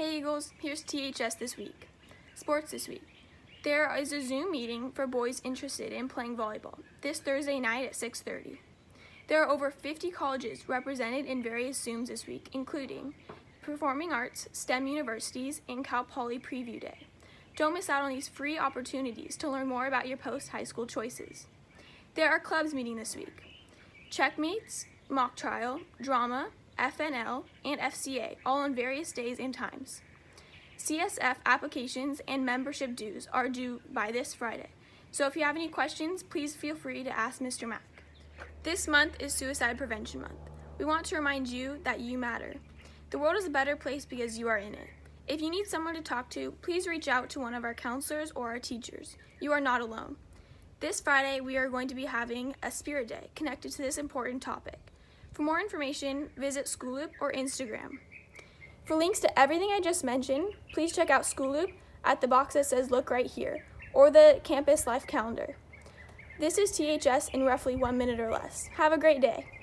Hey Eagles, here's THS this week. Sports this week. There is a Zoom meeting for boys interested in playing volleyball this Thursday night at 6:30. There are over 50 colleges represented in various Zooms this week, including Performing Arts, STEM universities, and Cal Poly Preview Day. Don't miss out on these free opportunities to learn more about your post-high school choices. There are clubs meeting this week. Checkmates, Mock Trial, Drama, FNL, and FCA, all on various days and times. CSF applications and membership dues are due by this Friday, so if you have any questions, please feel free to ask Mr. Mack. This month is Suicide Prevention Month. We want to remind you that you matter. The world is a better place because you are in it. If you need someone to talk to, please reach out to one of our counselors or our teachers. You are not alone. This Friday, we are going to be having a Spirit Day connected to this important topic. For more information, visit School Loop or Instagram. For links to everything I just mentioned, please check out School Loop at the box that says Look Right Here or the Campus Life Calendar. This is THS in roughly one minute or less. Have a great day.